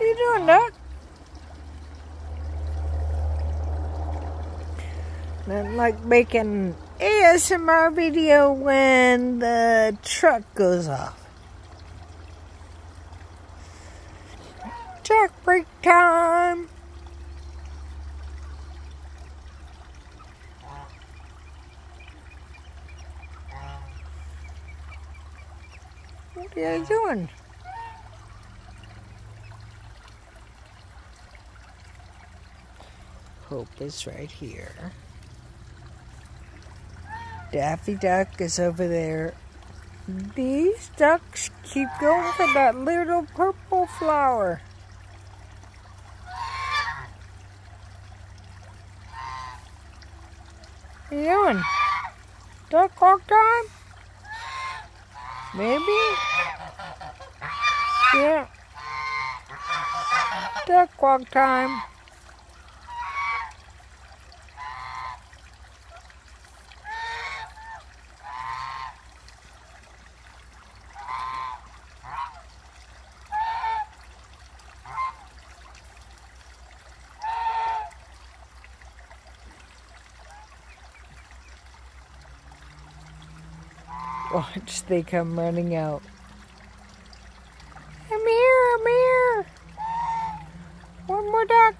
Are you doing, Duck? Nothing like making ASMR video when the truck goes off. Truck break time! What are you doing? Hope is right here. Daffy Duck is over there. These ducks keep going for that little purple flower. What are you doing? Duck walk time? Maybe? Yeah. Duck walk time. Watch, they come running out. I'm here, I'm here. One more duck.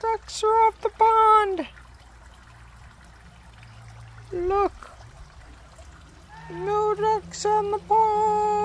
Ducks are off the pond. Look. No ducks on the pond.